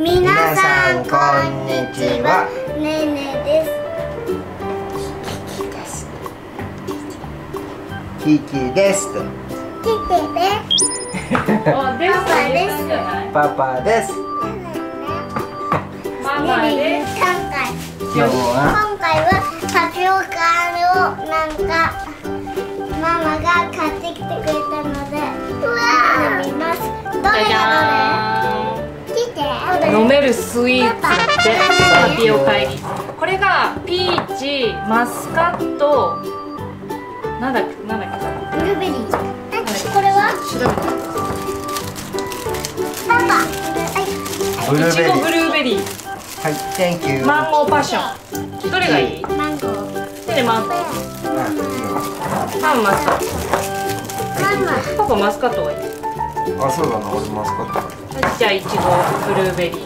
皆さんこんにちは。ねねです。キキです。キテです。あ、です。パパです。パパです。ママねねです。今回今日は？今回はタピオカをなんかママが買ってきてくれたのでうわ飲みます。どれがゃどれ？飲めるスイー。ツでタピオカ入りこれがピーチ、マスカット。なんだっけ、なんだっけ？ブルーベリーこれはパパはいブルーベリーいちごブルーベリーはい Thank you マンゴーパッションどれがいいマンゴー手でマンゴーパンマスカッママトパパマスカットがいいあそうだな俺マスカットはいじゃあいちごブルーベリー。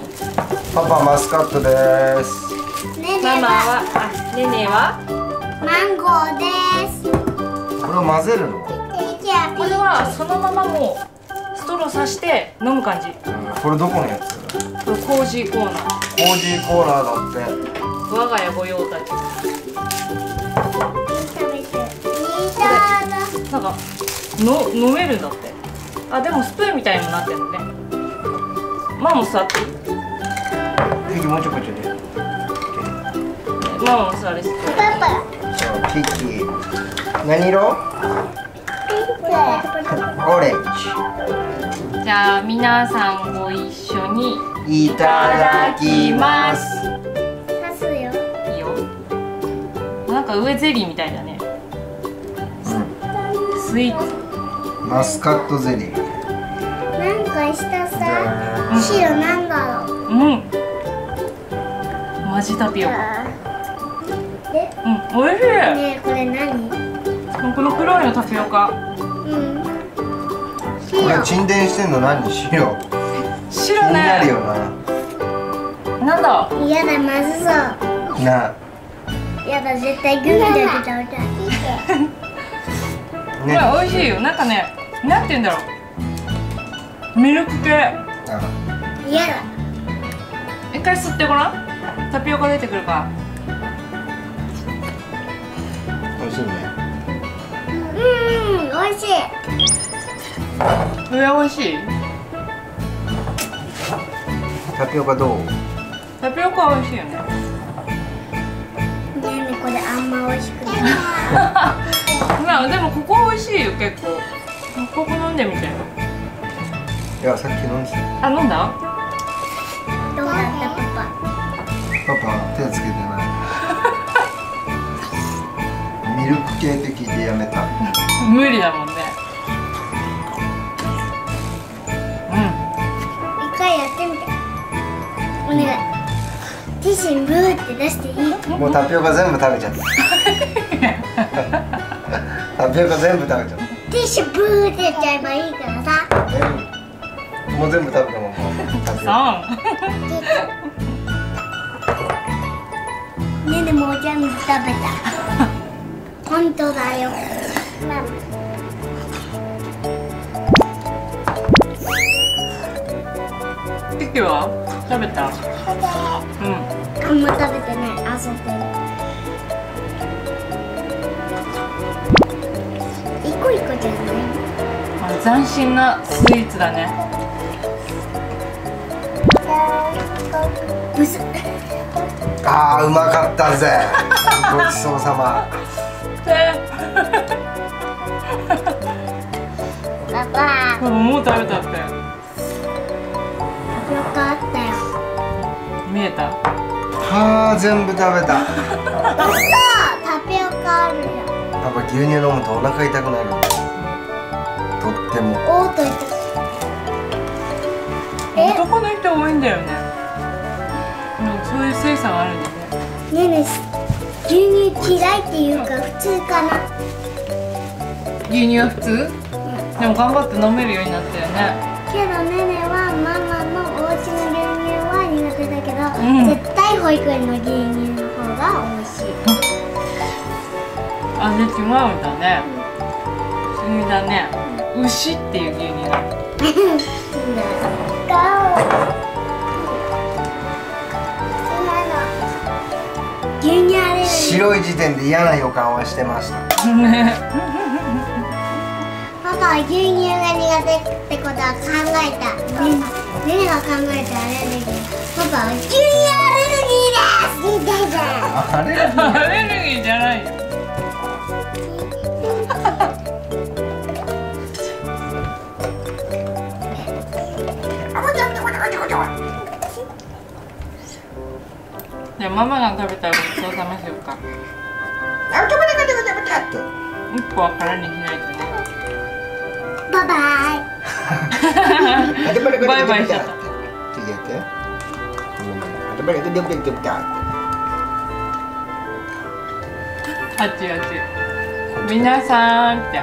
パパマスカットです。ねねママははあねねは？マンゴーです。これを混ぜるの？じゃあこれはそのままもうストローさして飲む感じ。うんこれどこのやつ？これコージーコーナー。コージーコーナーだって。我が家御用達。なんかの飲めるんだって。あでもスプーンみたいにもなってるのねママも座って。いいキキもうちょこちょねママも座れ。てパ。パじゃあキキ何色？オレンじゃあ皆さんご一緒に。ジいただきます。刺すよ。いいよ。なんか上ゼリーみたいだね。うスイーツ。ん。マスカットゼリーなんか下じさゃあ白なんだろう。うん。マジタピオ。カでうんおいしい。ねえこれ何？この黒いのタピオカ。うん。これ白沈殿してんの何？白。気白になるねよな。なんだ？やだまずそう。な。やだ絶対グミだけ食べたい。こ ねれ美味しいよ。なんかねなんて言うんだろうミルク系。あやだ。一回吸ってごらん。タピオカ出てくるか美味しいね。うん美味しい。上美味しい？タピオカどう？タピオカ美味しいよね。ねこれあんま美味しくない。まあでもここ美味しいよ結構。ここ飲んでみていやさっき飲んでた。あ飲んだ？どうだった？パパ。パパ手つけてない。ミルク系って聞いてやめた。無理だもんね。一回やってみて。お願い。ティッシュにブーって出していい？もうタピオカ全部食べちゃった。タピオカ全部食べちゃった。ティッシュブーってやっちゃえばいいからさ。全部もう全部食べたもん。タうねえねえもう全部食べた。本当だよ。ママ。キは食べた。うん。あんま食べてない。遊んでる。一個一個じゃない？あ斬新なスイーツだねあーうまかったぜ。ごちそうさま。パパ。うんもう食べたって。よかったよ。見えた？はあ全部食べた。そうタピオカあるよ。パパ牛乳飲むとお腹痛くなる。とっても。おーっと言ってえ男の人多いんだよねいう性差があるんだよねねえねえ牛乳嫌いっていうか普通かな？牛乳は普通？でも頑張って飲めるようになったよね。けどねねはママのお家の牛乳は苦手だけど、うん。絶対保育園の牛乳の方が美味しい。味違うんだね。不思議だね。牛っていう牛乳なの 白い時点で嫌な予感はしてました。パパは牛乳が苦手ってことは考えた。ねねねが考えたアレルギー。パパは牛乳アレルギーです。アレルギーじゃないよママが食べたらごちそうさましようか。あちょこちょこちょこちょこちょって。一個は空にしないとね。バイバイ。バイバイしちゃった。balik tu dia boleh tukar. あっちあっち皆さんって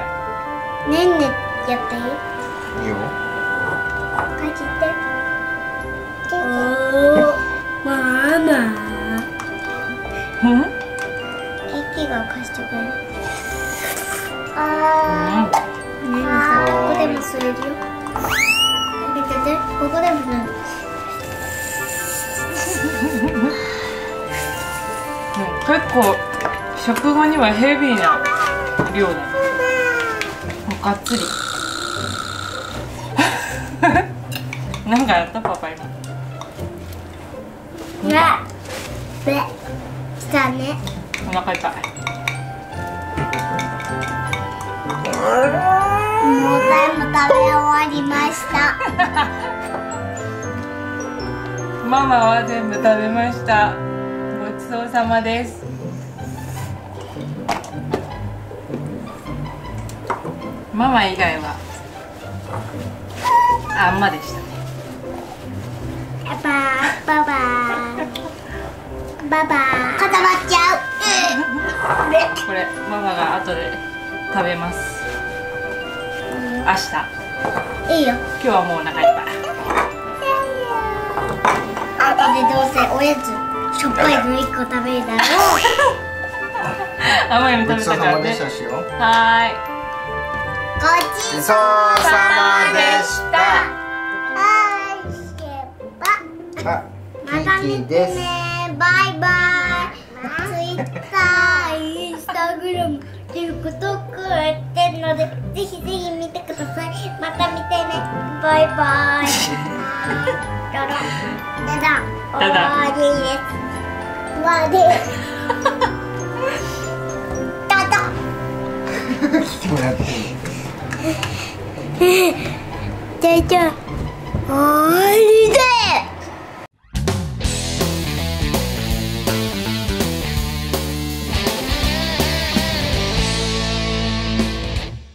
ねんねやっていい.書いが貸してくれるあーねんねさここでも吸えるよ見ててここでもね結構食後にはヘビーな量だねもうがっつりなんかやったパパ今うわべしたねお腹痛いべ終わりました。ママは全部食べました。ごちそうさまです。ママ以外は？あんまでしたね。バイバイバイバイバイ固まっちゃう。これママが後で食べます明日。いいよ。今日はもうお腹いっぱい。後でどうせおやつしょっぱいの1個食べるだろ。う甘いの食べごちそうさまでたからねしたしよ。はごちそうごちそうさまでした。あーしばあ、また見てキキです。ね。バイバイ。ツイッターインスタグラム TikTok やってるのでぜひぜひ見てバイバイ。ダダ。ダダ。ダダ。終わりです終わりダダ。もらっていいじゃあじゃあ終わり